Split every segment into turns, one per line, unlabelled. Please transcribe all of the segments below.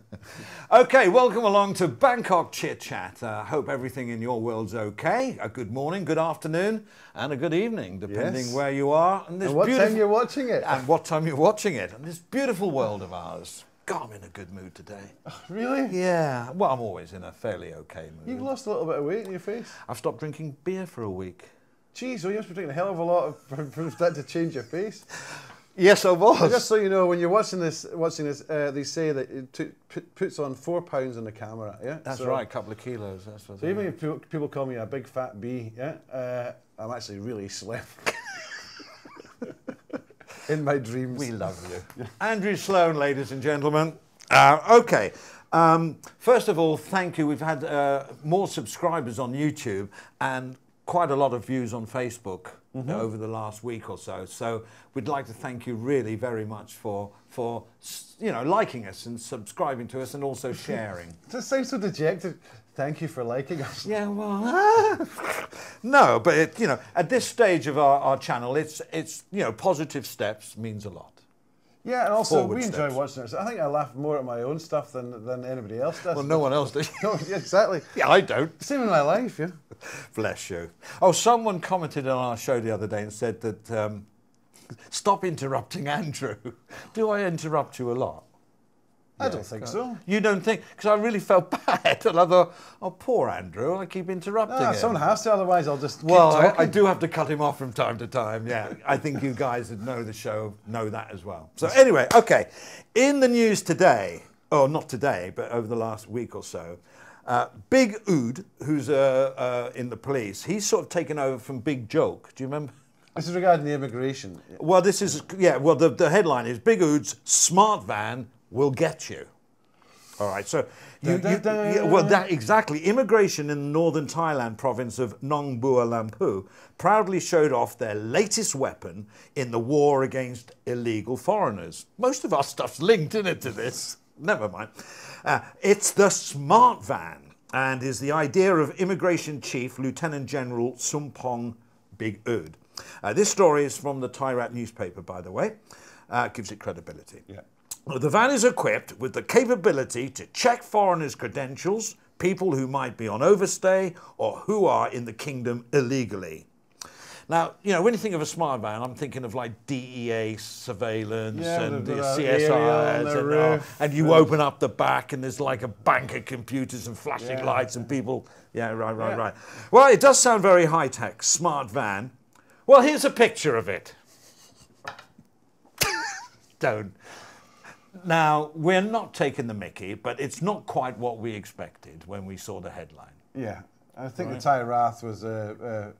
okay, welcome along to Bangkok Chit Chat. I uh, hope everything in your world's okay. A good morning, good afternoon, and a good evening, depending
Yes.
where you are.
And what time you're watching it?
and what time you're watching it. And this beautiful world of ours. God, I'm in a good mood today.
really?
Yeah, well, I'm always in a fairly okay mood.
You've lost a little bit of weight in your face.
I've stopped drinking beer for a week.
Jeez, well, you must be drinking a hell of a lot of, for that to change your face.
Yes, I was.
Just so you know, when you're watching this, watching this, uh, they say that it puts on four pounds on the camera. Yeah,
That's
So-
right, a couple of kilos. That's what
So even if people, people call me a big fat bee, yeah, uh, I'm actually really slim. in my dreams.
We love you. Andrew Sloan, ladies and gentlemen. Uh, okay. Um, first of all, thank you. We've had uh, more subscribers on YouTube and quite a lot of views on Facebook Mm-hmm. over the last week or so. So we'd like to thank you really very much for for you know liking us and subscribing to us and also sharing.
That sounds so dejected. Thank you for liking us.
Yeah, well, no, but it, you know, at this stage of our, our channel, it's it's you know, positive steps means a lot.
Yeah, and also
Forward
we enjoy
steps.
watching it. I think I laugh more at my own stuff than, than anybody else does.
Well, no one else does.
No, exactly.
yeah, I don't.
Same in my life, yeah.
Bless you. Oh, someone commented on our show the other day and said that um, stop interrupting Andrew. Do I interrupt you a lot?
I don't think so.
You don't think? Because I really felt bad, and I thought, oh, poor Andrew, I keep interrupting
Ah,
him.
someone has to, otherwise I'll just
Well, I, I do have to cut him off from time to time. Yeah, I think you guys that know the show know that as well. So anyway, okay, in the news today, or not today, but over the last week or so, uh, Big Ood, who's uh, uh, in the police, he's sort of taken over from Big Joke. Do you remember?
This is regarding the immigration.
Well, this is yeah. Well, the, the headline is Big Ood's smart van will get you. All right, so you,
Dun,
you-
dun, dun.
yeah, well, that exactly. Immigration in the northern Thailand province of Nong Bua Lamphu proudly showed off their latest weapon in the war against illegal foreigners. Most of our stuff's linked in it to this. Never mind. Uh, it's the smart van, and is the idea of Immigration Chief Lieutenant General Sumpong Big Ood. Uh, this story is from the Thai Rath newspaper, by the way. Uh, gives it credibility.
Yeah.
The van is equipped with the capability to check foreigners' credentials, people who might be on overstay or who are in the kingdom illegally. Now, you know, when you think of a smart van, I'm thinking of like DEA surveillance
Yeah,
and the
the
CSIs, and, uh, and you open up the back and there's like a bank of computers and flashing
Yeah.
lights and people. Yeah, right, right,
Yeah.
right. Well, it does sound very high tech, smart van. Well, here's a picture of it. Don't. Now, we're not taking the mickey, but it's not quite what we expected when we saw the headline.
Yeah. I think the Thai Wrath was uh, uh,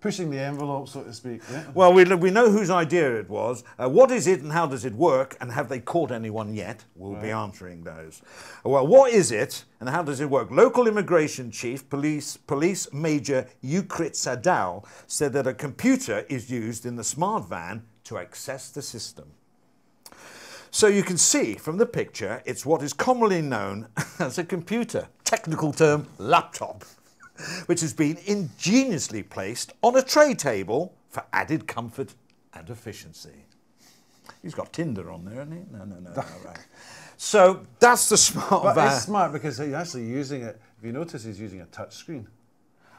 pushing the envelope, so to speak. Yeah.
Well, we, we know whose idea it was. Uh, what is it and how does it work? And have they caught anyone yet? We'll be answering those. Well, what is it and how does it work? Local immigration chief, police, police major Ukrit Sadao, said that a computer is used in the smart van to access the system. So you can see from the picture, it's what is commonly known as a computer, technical term laptop, which has been ingeniously placed on a tray table for added comfort and efficiency. He's got Tinder on there, hasn't he? No, no, no, no, right. So that's the smart
But
van.
it's smart because he's actually using it. If you notice, he's using a touch screen.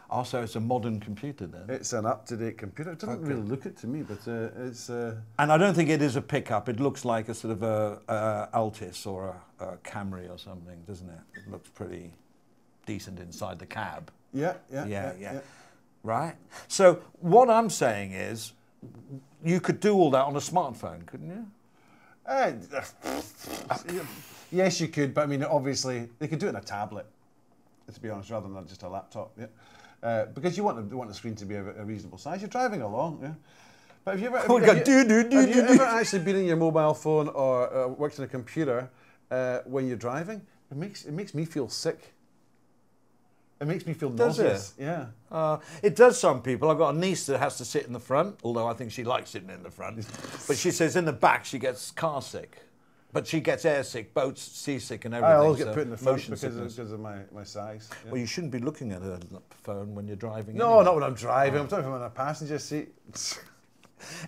Also, it's a modern computer then.
It's an up-to-date computer. It doesn't really look it to me, but uh, it's. Uh,
And I don't think it is a pickup. It looks like a sort of a, a Altis or a, a Camry or something, doesn't it? It looks pretty decent inside the cab.
yeah, yeah,
Yeah, yeah. Right? So what I'm saying is you could do all that on a smartphone, couldn't you?
Uh, yes, you could, but I mean, obviously, they could do it on a tablet, to be honest, rather than just a laptop. Yeah, uh, because you want the, you want the screen to be a, a reasonable size. You're driving along, yeah. But have you ever, have,
Oh,
you-
God,
have you,
do, do, do,
have you
do, do.
ever actually been in your mobile phone or uh, worked on a computer uh, when you're driving? It makes it makes me feel sick. It makes me feel
Does it?
nauseous. Yeah.
Uh, it does some people. I've got a niece that has to sit in the front, although I think she likes sitting in the front. but she says in the back she gets car sick. But she gets air sick, boats, seasick, and
I
everything.
always get
so
put in the
motion
because of,
sickness.
because of my, my size. yeah.
Well, you shouldn't be looking at a phone when you're driving.
No,
anyway.
not when I'm driving. I'm talking about a passenger seat.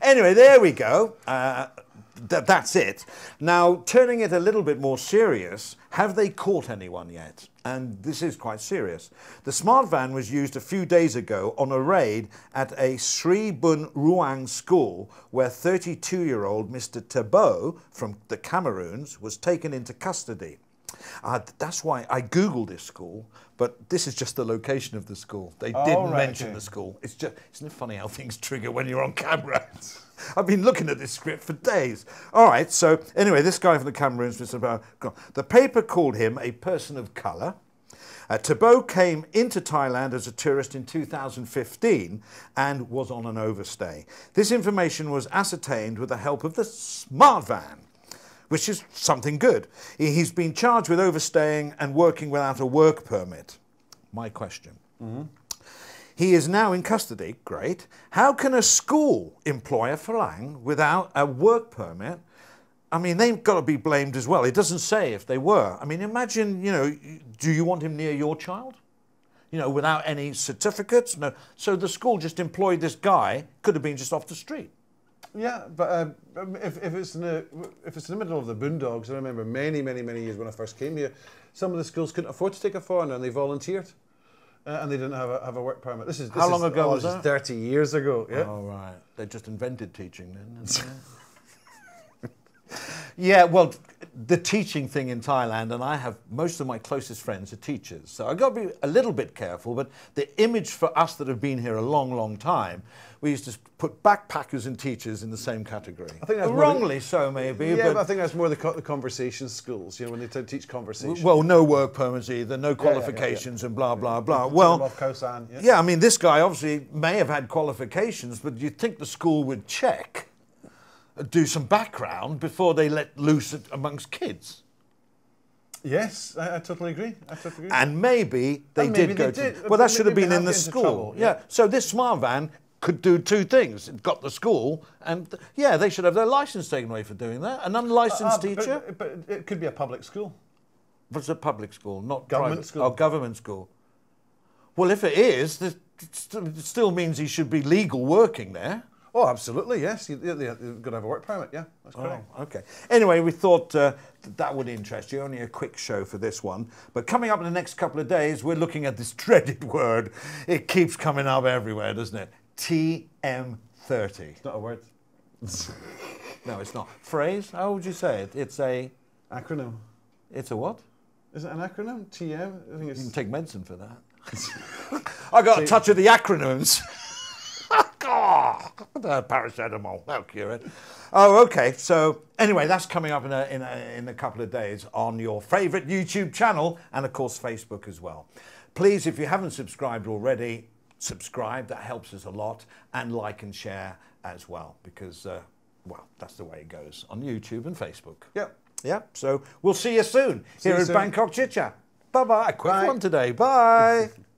Anyway, there we go. Uh, th- that's it. Now, turning it a little bit more serious, have they caught anyone yet? And this is quite serious. The smart van was used a few days ago on a raid at a Sri Bun Ruang school where 32 year old Mr. Tabo from the Cameroons was taken into custody. Uh, that's why I googled this school, but this is just the location of the school. They
Oh,
didn't
right,
mention
okay.
the school. It's just isn't it funny how things trigger when you're on camera? I've been looking at this script for days. All right, so anyway, this guy from the Cameroons, Mr. The paper called him a person of colour. Uh, Tabo came into Thailand as a tourist in 2015 and was on an overstay. This information was ascertained with the help of the smart van which is something good. He- He's been charged with overstaying and working without a work permit. My question. Mm-hmm. He is now in custody. Great. How can a school employ a Falang without a work permit? I mean, they've got to be blamed as well. It doesn't say if they were. I mean, imagine, you know, do you want him near your child? You know, without any certificates? No. So the school just employed this guy, could have been just off the street.
Yeah, but um, um, if, if it's in the if it's in the middle of the boondocks, I remember many, many, many years when I first came here, some of the schools couldn't afford to take a foreigner, and they volunteered, uh, and they didn't have a, have a work permit. This is this
How long
is-
ago
oh,
was
this
that?
Thirty years ago. Yeah.
Oh, right. They just invented teaching then. yeah, well, the teaching thing in Thailand, and I have most of my closest friends are teachers, so I've got to be a little bit careful. But the image for us that have been here a long, long time, we used to put backpackers and teachers in the same category.
I think that's
wrongly so, maybe.
Yeah, but,
but
I think that's more the, co- the conversation schools. You know, when they teach conversation.
well, no work permits either, no
yeah, yeah.
qualifications, and blah blah blah. Well,
yeah.
Yeah, I mean, this guy obviously may have had qualifications, but you'd think the school would check, do some background before they let loose amongst kids.
Yes, I, I totally agree. I totally agree.
And maybe they
And
did
maybe
go
they
to. Well, that should have been in the school.
trouble,
yeah.
yeah.
So this smart van could do two things. It got the school, and yeah, they should have their license taken away for doing that. An unlicensed
Ah, but-
teacher.
but, but it could be a public school.
But it's a public school, not
Government
private.
school.
Oh, government school. Well, if it is, this it still- it still means he should be legal working there.
Oh, absolutely, yes. You, you, you've got to have a work permit, yeah, that's correct.
Oh, okay. Anyway, we thought uh, th- that would interest you. Only a quick show for this one. But coming up in the next couple of days, we're looking at this dreaded word. It keeps coming up everywhere, doesn't it? TM30.
It's not a word.
No, it's not. Phrase? How would you say it? It's a.
Acronym.
It's a what?
Is it an acronym? TM? I think
You
it's.
can take medicine for that. I got a touch of the acronyms. Paracetamol, that'll cure it. Oh, okay. So anyway, that's coming up in a, in a, in a couple of days on your favourite YouTube channel and of course Facebook as well. Please, if you haven't subscribed already, subscribe. That helps us a lot, and like and share as well because, uh, well, that's the way it goes on YouTube and Facebook.
Yep.
Yep. So we'll see you soon
See
here
you
at
soon.
Bangkok Chit Chat. Bye bye. Quick
Bye.
one today. Bye.